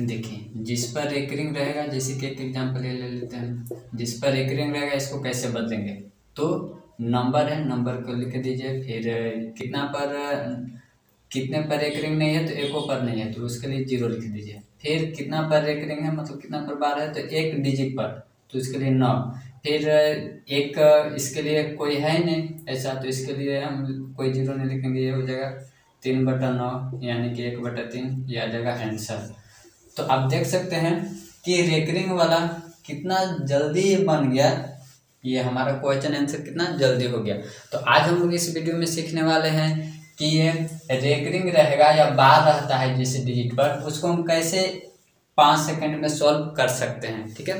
देखिए, जिस पर रेकरिंग रहेगा, जैसे कि एक एग्जांपल ये ले लेते हैं, जिस पर रेकरिंग रहेगा, इसको कैसे बदलेंगे? तो नंबर है नंबर को लिख दीजिए, फिर कितना पर, कितने पर रेकरिंग नहीं है तो एको पर नहीं है तो उसके लिए ज़ीरो लिख दीजिए। फिर कितना पर रेकरिंग है मतलब कितना पर बार है तो एक डिजिट पर तो इसके लिए नौ। फिर एक, इसके लिए कोई है ही नहीं, ऐसा तो इसके लिए हम कोई ज़ीरो नहीं लिखेंगे, ये हो जाएगा तीन बटा नौ, यानी कि एक बटा तीन, ये आ जाएगा आंसर तो आप देख सकते हैं कि रेकरिंग वाला कितना जल्दी बन गया। ये हमारा क्वेश्चन आंसर कितना जल्दी हो गया। तो आज हम लोग इस वीडियो में सीखने वाले हैं कि ये रेकरिंग रहेगा या बार रहता है जैसे डिजिट पर, उसको हम कैसे पाँच सेकंड में सॉल्व कर सकते हैं, ठीक है?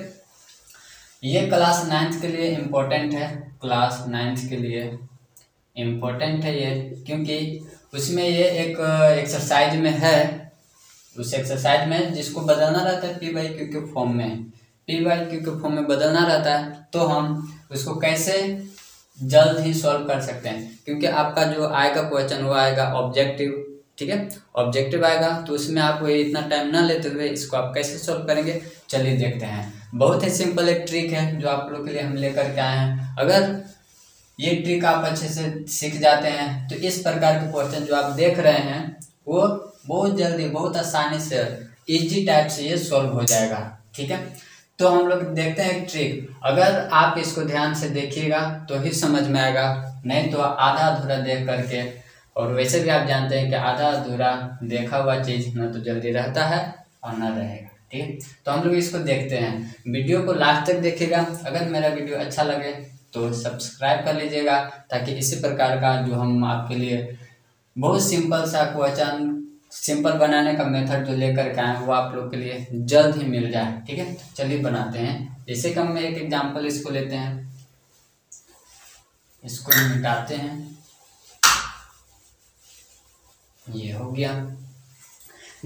ये क्लास नाइन्थ के लिए इम्पोर्टेंट है। क्लास नाइन्थ के लिए इम्पोर्टेंट है ये, क्योंकि उसमें ये एक एक्सरसाइज में है। उस एक्सरसाइज में जिसको बदलना रहता है पी बाई क्यू के फॉर्म में। पी बाई क्यू के फॉर्म में बदलना रहता है तो हम उसको कैसे जल्द ही सॉल्व कर सकते हैं? क्योंकि आपका जो आएगा क्वेश्चन वो आएगा ऑब्जेक्टिव ठीक है? ऑब्जेक्टिव आएगा तो उसमें आप वही इतना टाइम ना लेते हुए इसको आप कैसे सॉल्व करेंगे? चलिए देखते हैं। बहुत ही सिंपल एक ट्रिक है जो आप लोग के लिए हम लेकर के आए हैं। अगर ये ट्रिक आप अच्छे से सीख जाते हैं तो इस प्रकार के क्वेश्चन जो आप देख रहे हैं, वो बहुत जल्दी, बहुत आसानी से इजी टाइप से ये सॉल्व हो जाएगा, ठीक है? तो हम लोग देखते हैं एक ट्रिक अगर आप इसको ध्यान से देखिएगा तो ही समझ में आएगा। नहीं तो आधा अधूरा देख करके, और वैसे भी आप जानते हैं कि आधा अधूरा देखा हुआ चीज़ ना तो जल्दी रहता है और ना रहेगा, ठीक? तो हम लोग इसको देखते हैं। वीडियो को लास्ट तक देखिएगा। अगर मेरा वीडियो अच्छा लगे तो सब्सक्राइब कर लीजिएगा, ताकि इसी प्रकार का जो हम आपके लिए बहुत सिंपल सा क्वेश्चन सिंपल बनाने का मेथड जो लेकर के आए वो आप लोग के लिए जल्द ही मिल जाए, ठीक है? चलिए बनाते हैं। जैसे कि हम एक एग्जांपल इसको लेते हैं। इसको मिटाते हैं। ये हो गया।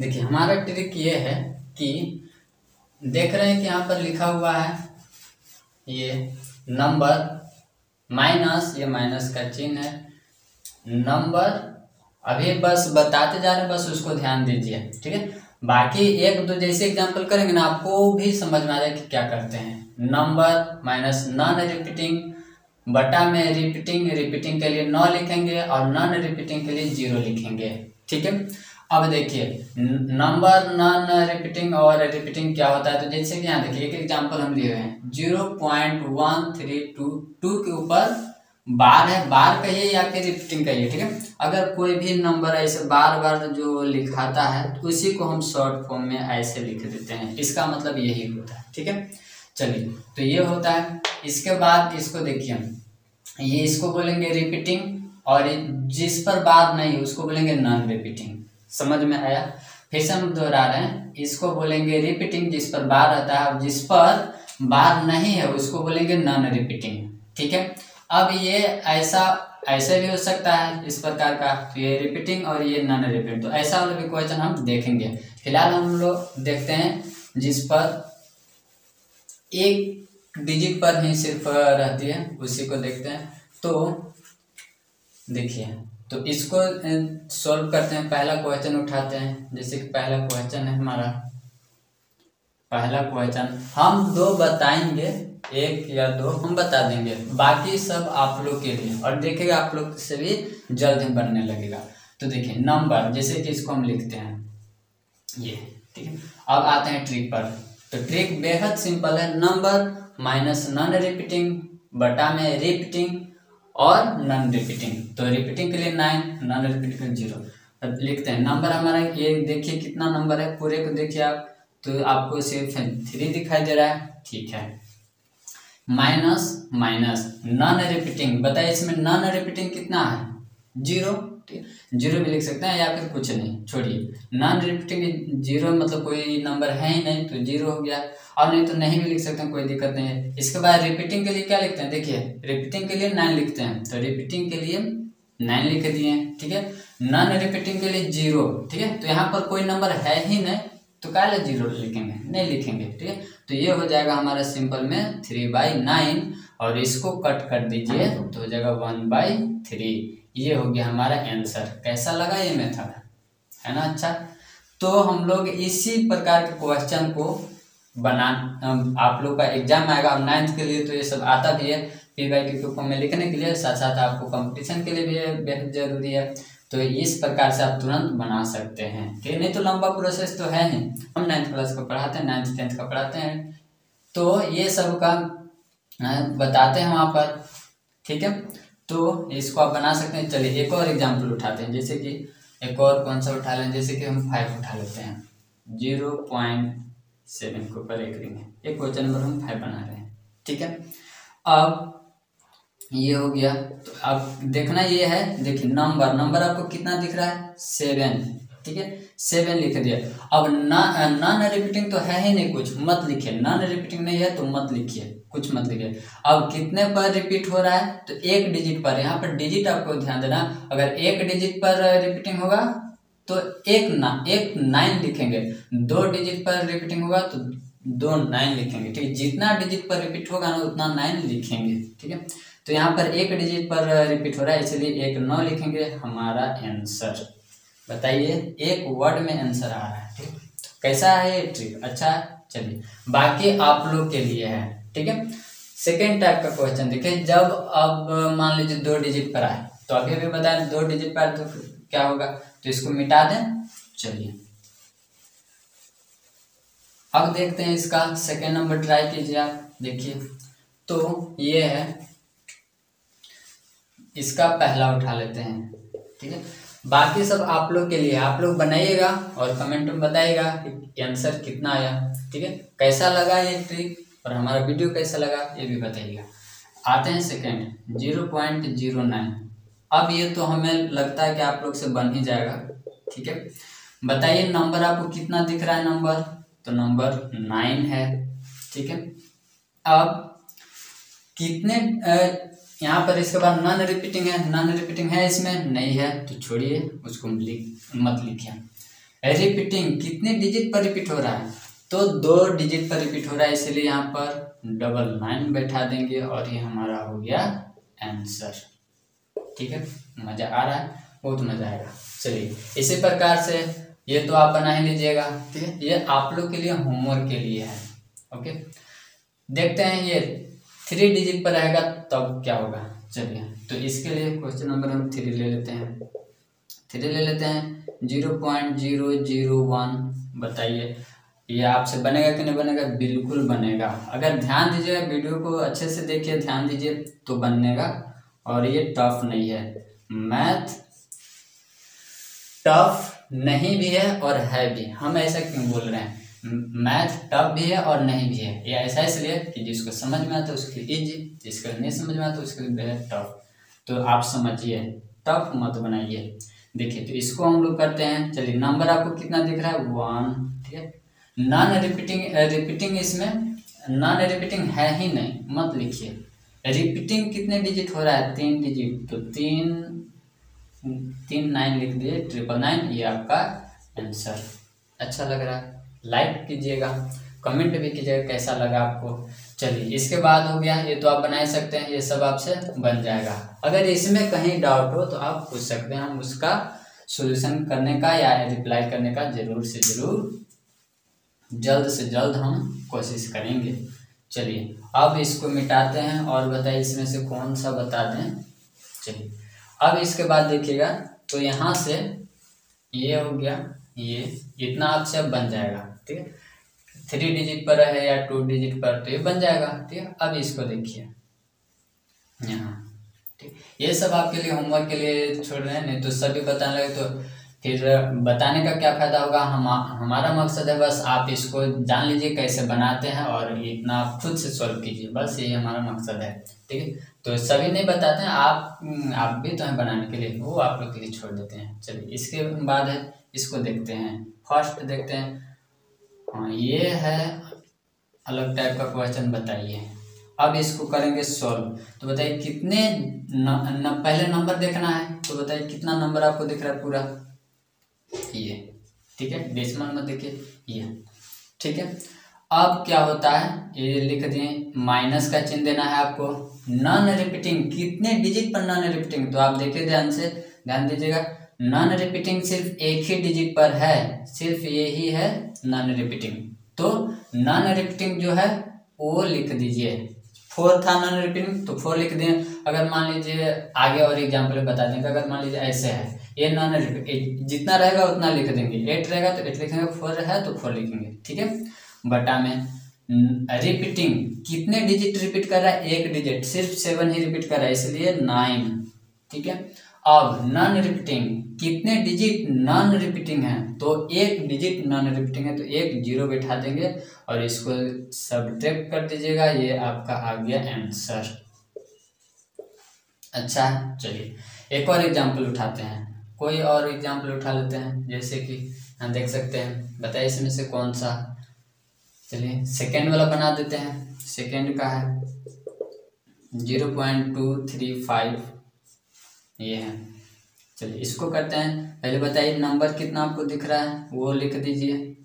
देखिए, हमारा ट्रिक ये है कि देख रहे हैं कि यहाँ पर लिखा हुआ है, ये नंबर माइनस ये माइनस का चिन्ह है। नंबर अभी बस बताते जा रहे हैं, बस उसको ध्यान दीजिए, ठीक है? बाकी एक दो जैसे एग्जांपल करेंगे ना, आपको भी समझ में आ जाए कि क्या करते हैं। नंबर माइनस नॉन रिपीटिंग बटा में रिपीटिंग रिपीटिंग के लिए नौ लिखेंगे और नॉन रिपीटिंग के लिए ज़ीरो लिखेंगे, ठीक है? अब देखिए नंबर नॉन रिपीटिंग और रिपीटिंग क्या होता है? तो जैसे कि यहाँ देखिए, एक एग्जांपल हम दिए हुए हैं zero point one three two two के ऊपर बार है, बार कहिए या फिर रिपीटिंग कहिए, ठीक है? अगर कोई भी नंबर ऐसे बार बार जो लिखाता है तो उसी को हम शॉर्ट फॉर्म में ऐसे लिख देते हैं। इसका मतलब यही होता है, ठीक है? चलिए तो ये होता है। इसके बाद इसको देखिए ये इसको बोलेंगे रिपीटिंग और जिस पर बार नहीं, उसको बोलेंगे नॉन रिपीटिंग समझ में आया? फिर से हम दोहरा रहे हैं। इसको बोलेंगे रिपीटिंग जिस पर बार रहता है जिस पर बार नहीं है, उसको बोलेंगे नॉन रिपीटिंग ठीक है? अब ये ऐसा, ऐसे भी हो सकता है इस प्रकार का तो ये रिपीटिंग और ये नॉन रिपीट तो ऐसा वाला भी क्वेश्चन हम देखेंगे। फ़िलहाल हम लोग देखते हैं जिस पर एक डिजिट पर ही सिर्फ़ रहती है, उसी को देखते हैं। तो देखिए तो इसको सॉल्व करते हैं, पहला क्वेश्चन उठाते हैं। जैसे कि पहला क्वेश्चन है हमारा, पहला क्वेश्चन हम दो बताएँगे एक या दो, हम बता देंगे। बाकी सब आप लोग के लिए। और देखेगा आप लोग से भी जल्द ही बनने लगेगा। तो देखिए, नंबर, जैसे कि इसको हम लिखते हैं। ये, ठीक है? अब आते हैं ट्रिक पर। तो ट्रिक बेहद सिंपल है। नंबर माइनस नॉन रिपीटिंग, बटा में रिपीटिंग और नॉन रिपीटिंग। तो रिपीटिंग के लिए नाइन, नॉन रिपीटिंग के लिए ज़ीरो। लिखते हैं, नंबर हमारा ये देखिए कितना नंबर है। पूरे को देखिए आप। तो आपको सिर्फ़ थ्री दिखाई दे रहा है। ठीक है। माइनस माइनस नॉन रिपीटिंग बताइए इसमें नॉन रिपीटिंग कितना है? ज़ीरो ज़ीरो भी लिख सकते हैं या फिर कुछ नहीं छोड़िए। नॉन रिपीटिंग ज़ीरो मतलब कोई नंबर है ही नहीं तो ज़ीरो हो गया। और नहीं तो नहीं भी लिख सकते हैं कोई दिक्कत नहीं है। इसके बाद रिपीटिंग के लिए क्या लिखते हैं? देखिए रिपीटिंग के लिए नाइन लिखते हैं। तो रिपीटिंग के लिए नाइन लिख दिए ठीक है? नॉन रिपीटिंग के लिए ज़ीरो ठीक है? तो यहाँ पर कोई नंबर है ही नहीं तो क्या ज़ीरो लिखेंगे नहीं लिखेंगे ठीक है? तो ये हो जाएगा हमारा सिंपल में थ्री बाई नाइन और इसको कट कर दीजिए तो हो जाएगा वन बाई थ्री ये हो गया हमारा आंसर कैसा लगा ये मेथड है ना अच्छा? तो हम लोग इसी प्रकार के क्वेश्चन को बना आप लोग का एग्ज़ाम आएगा और नाइन्थ के लिए तो ये सब आता भी है। पी वाई फॉर्म में लिखने के लिए साथ साथ आपको कंपटीशन के लिए भी बेहद ज़रूरी है। तो इस प्रकार से आप तुरंत बना सकते हैं। ठीक, नहीं तो लंबा प्रोसेस तो है ही हम नाइन्थ क्लास को पढ़ाते हैं नाइन्थ टेंथ का पढ़ाते हैं। तो ये सब का बताते हैं वहाँ पर। ठीक है? तो इसको आप बना सकते हैं। चलिए, एक और एग्ज़ाम्पल उठाते हैं। जैसे कि, एक और कौन सा उठा लें? जैसे कि हम फाइव उठा लेते हैं। ज़ीरो पॉइंट सेवन के ऊपर एक रिंग है। एक क्वेश्चन नंबर हम फाइव बना रहे हैं। ठीक है? अब ये हो गया। तो अब देखना ये है देखिए नंबर नंबर आपको कितना दिख रहा है? सेवन ठीक है? सेवन लिख दिया। अब नॉन रिपीटिंग तो है ही नहीं कुछ। मत लिखिए। नॉन रिपीटिंग नहीं है तो मत लिखिए। कुछ मत लिखिए। अब कितने पर रिपीट हो रहा है? तो एक डिजिट पर। यहाँ पर डिजिट आपको ध्यान देना। अगर एक डिजिट पर रिपीटिंग होगा तो एक ना, एक नाइन लिखेंगे। दो डिजिट पर रिपीटिंग होगा तो दो नाइन लिखेंगे। ठीक है? जितना डिजिट पर रिपीट होगा ना, उतना नाइन लिखेंगे। ठीक है? तो यहाँ पर एक डिजिट पर रिपीट हो रहा है, इसलिए एक नौ लिखेंगे, हमारा आंसर बताइए, एक वर्ड में आंसर आ रहा है, ठीक? कैसा है ये ट्रिक अच्छा चलिए, बाकी आप लोग के लिए है, ठीक है? सेकेंड टाइप का क्वेश्चन देखिए जब अब मान लीजिए दो डिजिट पर आए तो अभी अभी बताए, दो डिजिट पर तो क्या होगा? तो इसको मिटा दें, चलिए। अब देखते हैं इसका सेकेंड नंबर ट्राई कीजिए आप, देखिए। तो ये है इसका पहला उठा लेते हैं। ठीक है? बाकी सब आप लोग के लिए आप लोग बनाइएगा और कमेंट में बताइएगा कि आंसर कितना आया। ठीक है? कैसा लगा ये ट्रिक और हमारा वीडियो कैसा लगा, ये भी बताइएगा। आते हैं second zero point zero nine अब ये तो हमें लगता है कि आप लोग से बन ही जाएगा। ठीक है? बताइए नंबर आपको कितना दिख रहा है नंबर तो नंबर नाइन है। ठीक है? अब कितने यहाँ पर इसके बाद नॉन रिपीटिंग है नॉन रिपीटिंग है, इसमें नहीं है तो छोड़िए, उसको मत लिखिए रिपीटिंग कितने डिजिट पर रिपीट हो रहा है? तो दो डिजिट पर रिपीट हो रहा है, इसलिए यहाँ पर डबल नाइन बैठा देंगे और ये हमारा हो गया आंसर ठीक है? मज़ा आ रहा है? बहुत मज़ा आएगा। चलिए, इसी प्रकार से ये तो आप बना ही लीजिएगा, ठीक है? ये आप लोग के लिए होमवर्क के लिए है ओके देखते हैं ये थ्री डिजिट पर आएगा, तब क्या होगा? चलिए तो इसके लिए क्वेश्चन नंबर हम थ्री ले लेते हैं। थ्री ले लेते हैं। Zero point zero zero one बताइए, ये आपसे बनेगा कि नहीं बनेगा? बिल्कुल बनेगा। अगर ध्यान दीजिए, वीडियो को अच्छे से देखिए, ध्यान दीजिए तो बनेगा। और ये टफ नहीं है। मैथ टफ नहीं भी है और है भी। हम ऐसा क्यों बोल रहे हैं? मैथ टफ भी है और नहीं भी है। ये ऐसा इसलिए कि जिसको समझ में आता है उसके लिए इजी जिसको नहीं समझ में आता उसके लिए बेहद टफ तो आप समझिए टफ मत बनाइए। देखिए तो इसको हम लोग करते हैं। चलिए नंबर आपको कितना दिख रहा है? वन ठीक है? नॉन रिपीटिंग रिपीटिंग इसमें नॉन रिपीटिंग है ही नहीं, मत लिखिए। रिपीटिंग कितने डिजिट हो रहा है? तीन डिजिट तो तीन तीन नाइन लिख दिए ट्रिपल नाइन ये आपका आंसर अच्छा लग रहा है। लाइक कीजिएगा कमेंट भी कीजिएगा कैसा लगा आपको। चलिए, इसके बाद हो गया, ये तो आप बना सकते हैं, ये सब आपसे बन जाएगा। अगर इसमें कहीं डाउट हो तो आप पूछ सकते हैं, हम उसका सोल्यूशन करने का या रिप्लाई करने का ज़रूर से ज़रूर, जल्द से जल्द हम कोशिश करेंगे। चलिए, अब इसको मिटाते हैं और बताइए इसमें से कौन सा बता दें। चलिए, अब इसके बाद देखिएगा तो यहाँ से ये हो गया, ये, इतना आपसे बन जाएगा। ठीक है? थ्री डिजिट पर है या टू डिजिट पर तो ये बन जाएगा, ठीक है? अब इसको देखिए। यहाँ, ठीक ये सब आपके लिए होमवर्क के लिए छोड़ रहे हैं, नहीं तो सभी बताने लगे तो फिर बताने का क्या फ़ायदा होगा? हम, हमारा मकसद है बस आप इसको जान लीजिए कैसे बनाते हैं और इतना आप खुद से सॉल्व कीजिए, बस यही हमारा मकसद है, ठीक है? तो सभी नहीं बताते हैं, आप आप भी तो हैं बनाने के लिए, वो आप लोग के लिए छोड़ देते हैं। चलिए, इसके बाद है, इसको देखते हैं फ़र्स्ट देखते हैं। हाँ ये है अलग टाइप का क्वेश्चन बताइए। अब इसको करेंगे सॉल्व तो बताइए कितने न, न, पहले नंबर देखना है तो बताइए कितना नंबर आपको दिख रहा है पूरा? ये ठीक है? डेसिमल में देखिए ये ठीक है? अब क्या होता है? ये लिख दिए माइनस का चिन्ह देना है आपको। नॉन रिपीटिंग कितने डिजिट पर नॉन रिपीटिंग तो आप देखिए ध्यान से ध्यान दीजिएगा। नॉन रिपीटिंग सिर्फ़ एक ही डिजिट पर है, सिर्फ़ ये ही है नॉन रिपीटिंग तो नॉन रिपीटिंग जो है, वो लिख दीजिए। फोर था नॉन रिपीटिंग तो फोर लिख दिए अगर मान लीजिए आगे और एग्ज़ाम्पल बता देंगे अगर मान लीजिए ऐसे है, ये नॉन रिपीट जितना रहेगा उतना लिख देंगे। एट रहेगा तो एट लिखेंगे फोर है तो फोर लिखेंगे, ठीक है? बटा में रिपीटिंग कितने डिजिट रिपीट कर रहा है? एक डिजिट सिर्फ़ सेवन ही रिपीट कर रहा है, इसलिए नाइन ठीक है? अब नॉन रिपीटिंग कितने डिजिट नॉन रिपीटिंग है? तो एक डिजिट नॉन रिपीटिंग है तो एक ज़ीरो बैठा देंगे और इसको सब्ट्रैक्ट कर दीजिएगा, ये आपका आ गया आंसर अच्छा चलिए, एक और एग्जांपल उठाते हैं। कोई और एग्जांपल उठा लेते हैं, जैसे कि हम देख सकते हैं, बताइए इसमें से कौन सा। चलिए सेकेंड वाला बना देते हैं। सेकेंड का है zero point two three five ये है। चलिए, इसको करते हैं। पहले बताइए, नंबर कितना आपको दिख रहा है? वो लिख दीजिए।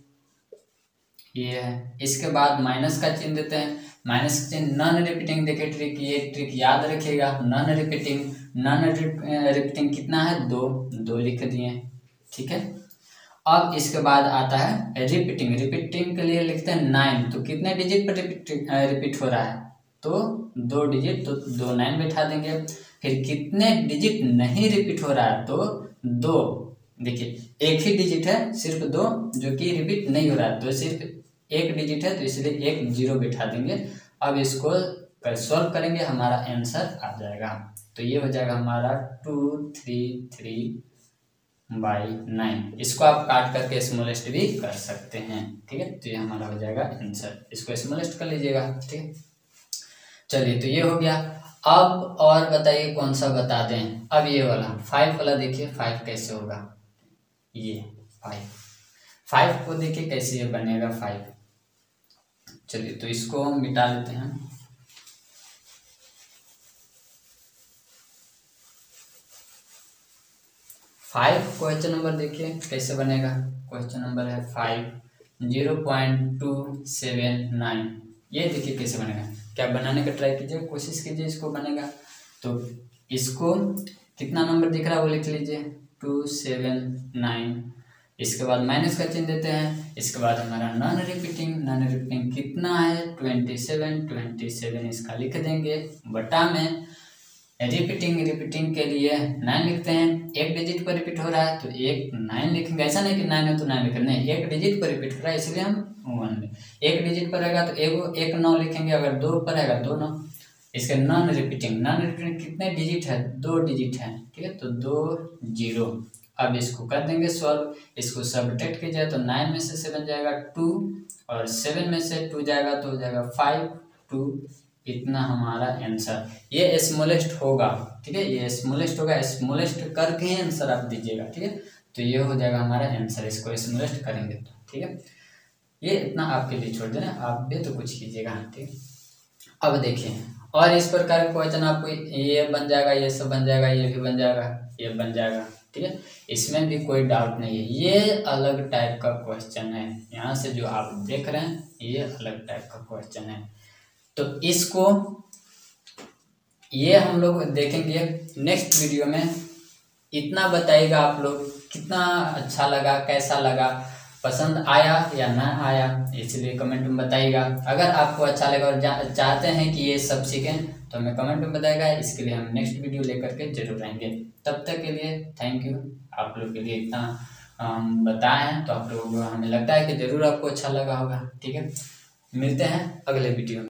ये है। इसके बाद माइनस का चिन्ह देते हैं। माइनस का चिन्ह नॉन रिपीटिंग देखिए ट्रिक ये ट्रिक याद रखिएगा। नॉन रिपीटिंग नॉन रिपीटिंग कितना है? दो। दो लिख दिए। ठीक है? अब इसके बाद आता है रिपीटिंग रिपीटिंग के लिए लिखते हैं नाइन तो कितने डिजिट पर रिपीट रिपीट हो रहा है? तो दो डिजिट तो दो नाइन बैठा देंगे। फिर कितने डिजिट नहीं रिपीट हो रहा है तो दो। देखिए, एक ही डिजिट है, सिर्फ़ दो, जो कि रिपीट नहीं हो रहा है। तो सिर्फ़ एक डिजिट है तो इसलिए एक ज़ीरो बिठा देंगे। अब इसको कर सॉल्व करेंगे, हमारा आंसर आ जाएगा। तो ये हो जाएगा हमारा two three three by nine इसको आप काट करके स्मॉलेस्ट भी कर सकते हैं, ठीक है? तो ये हमारा हो जाएगा आंसर इसको स्मॉलेस्ट कर लीजिएगा, ठीक है? चलिए तो ये हो गया। अब और बताइए कौन सा बता दें। अब ये वाला फाइव वाला देखिए फाइव कैसे होगा? ये फाइव फाइव को देखिए कैसे ये बनेगा फाइव चलिए तो इसको मिटा लेते हैं। फाइव क्वेश्चन नंबर देखिए, कैसे बनेगा? क्वेश्चन नंबर है five zero point two seven nine ये देखिए कैसे बनेगा। क्या बनाने का ट्राई कीजिए, कोशिश कीजिए इसको बनेगा तो इसको कितना नंबर दिख रहा है वो लिख लीजिए। Two seven nine. इसके बाद माइनस का चिन्ह देते हैं। इसके बाद हमारा नॉन रिपीटिंग नॉन रिपीटिंग कितना है? ट्वेंटी सेवन ट्वेंटी सेवन इसका लिख देंगे। बटा में रिपीटिंग रिपीटिंग के लिए नाइन लिखते हैं। एक डिजिट पर रिपीट हो रहा है तो एक नाइन लिखेंगे। ऐसा नहीं कि नाइन है तो नाइन लिखेंगे नहीं एक डिजिट पर रिपीट हो रहा है, इसलिए हम वन एक डिजिट पर रहेगा तो एक एक नौ लिखेंगे। अगर दो पर रहेगा दो नौ। इसके नॉन रिपीटिंग नॉन रिपीटिंग कितने डिजिट है? दो डिजिट है, ठीक है? तो दो ज़ीरो अब इसको कर देंगे सॉल्व इसको सब्ट्रैक्ट किया जाए तो नाइन में से सेवन जाएगा टू और सेवन में से टू जाएगा तो हो जाएगा फाइव टू इतना हमारा आंसर ये स्मॉलेस्ट होगा, ठीक है? ये स्मॉलेस्ट होगा स्मॉलेस्ट करके ही आंसर आप दीजिएगा, ठीक है? तो ये हो जाएगा हमारा आंसर इसको स्मॉलेस्ट करेंगे तो ठीक है? ये इतना आपके लिए छोड़ देना, आप भी तो कुछ कीजिएगा, ठीक अब देखिए, और इस प्रकार का क्वेश्चन आपको ये बन जाएगा, ये सब बन जाएगा, ये भी बन जाएगा, ये बन जाएगा, ठीक है? इसमें भी कोई डाउट नहीं है। ये अलग टाइप का क्वेश्चन है। यहाँ से जो आप देख रहे हैं, ये अलग टाइप का क्वेश्चन है। तो इसको ये हम लोग देखेंगे नेक्स्ट वीडियो में। इतना बताइएगा आप लोग कितना अच्छा लगा, कैसा लगा, पसंद आया या ना आया, इसलिए कमेंट में बताइएगा। अगर आपको अच्छा लगा और चाहते हैं कि ये सब सीखें तो हमें कमेंट में बताएगा इसके लिए हम नेक्स्ट वीडियो लेकर के ज़रूर आएँगे तब तक के लिए थैंक यू आप लोग के लिए इतना बताए तो आप लोग हमें लगता है कि ज़रूर आपको अच्छा लगा होगा। ठीक है? मिलते हैं अगले वीडियो में।